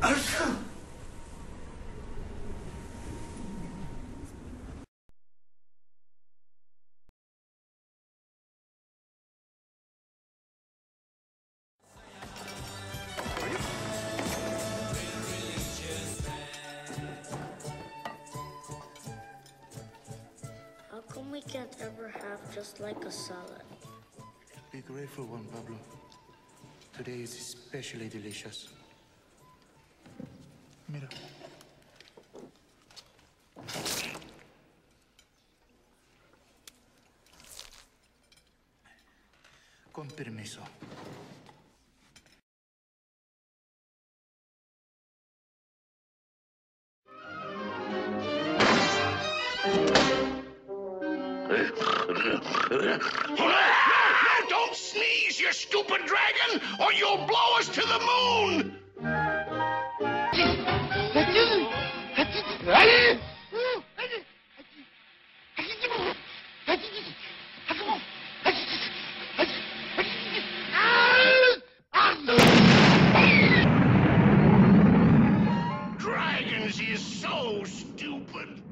ある we can't ever have just like a salad? Be grateful one, Pablo. Today is especially delicious. Mira. Con permiso no, no, don't sneeze, you stupid dragon, or you'll blow us to the moon! Dragons is so stupid.